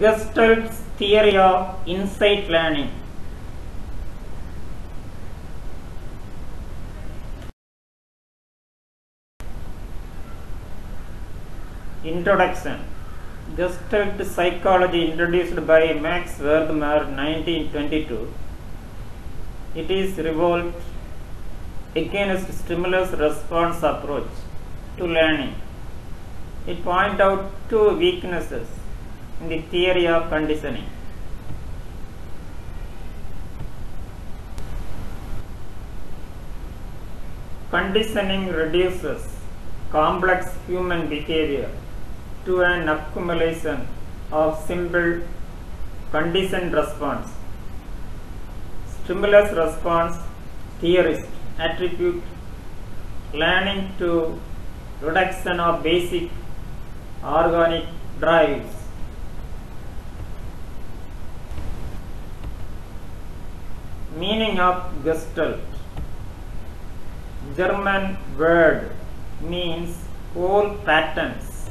Gestalt's theory of insight learning. Introduction Gestalt psychology introduced by Max Wertheimer 1922. It is revolt against stimulus response approach to learning. It points out two weaknesses in the theory of conditioning. Conditioning reduces complex human behavior to an accumulation of simple conditioned response. Stimulus response theorists attribute learning to reduction of basic organic drives. Meaning of Gestalt German word means whole patterns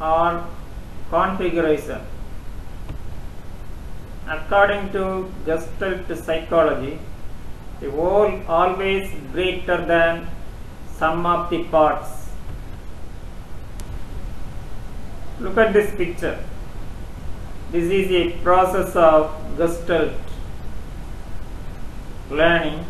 or configuration. According to Gestalt psychology, the whole always greater than sum of the parts. Look at this picture. This is a process of Gestalt learning.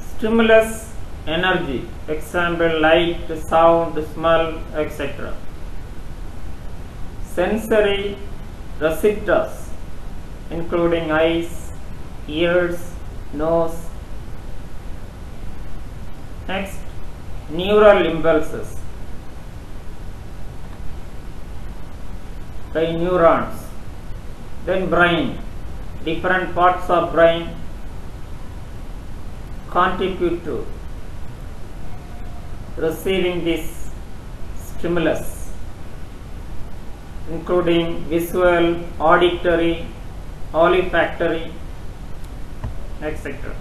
Stimulus energy, example light, sound, smell, etc. Sensory receptors, including eyes, ears, nose. Next, neural impulses by neurons. Then brain, different parts of brain contribute to receiving this stimulus including visual, auditory, olfactory, etc.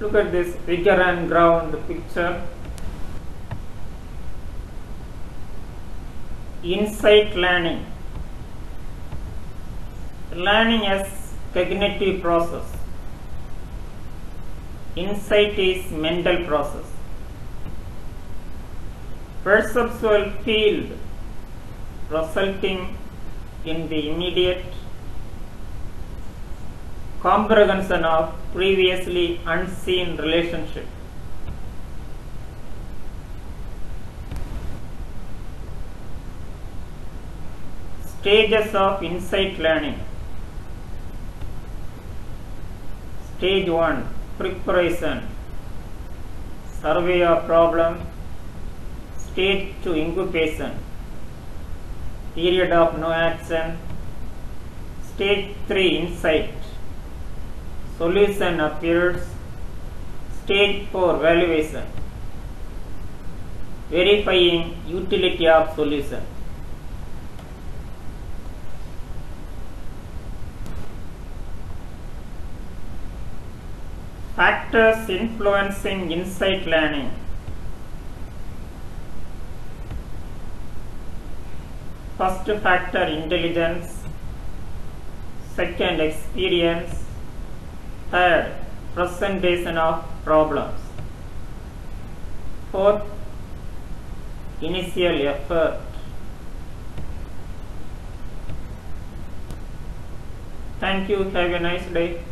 Look at this figure and ground picture. Insight learning. Learning as cognitive process. Insight is mental process. Perceptual field resulting in the immediate comprehension of previously unseen relationship. Stages of insight learning. Stage 1 Preparation. Survey of problem. Stage 2 Incubation. Period of no action. Stage 3 Insight. Solution appears. Stage 4 valuation. Verifying utility of solution factors influencing insight learning first factor intelligence second experience Third, presentation of problems. Fourth, initial effort. Thank you. Have a nice day.